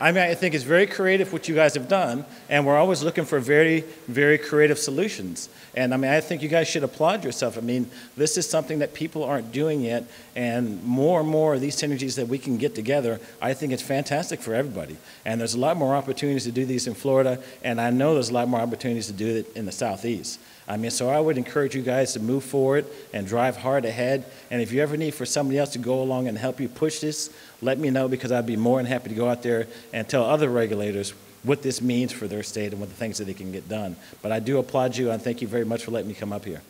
I mean, I think it's very creative what you guys have done, and we're always looking for very, very creative solutions. And I mean, I think you guys should applaud yourself. I mean, this is something that people aren't doing yet, and more and more of these synergies that we can get together, I think it's fantastic for everybody. And there's a lot more opportunities to do these in Florida, and I know there's a lot more opportunities to do it in the Southeast. I mean, so I would encourage you guys to move forward and drive hard ahead. And if you ever need for somebody else to go along and help you push this, let me know because I'd be more than happy to go out there and tell other regulators what this means for their state and what the things that they can get done. But I do applaud you and thank you very much for letting me come up here.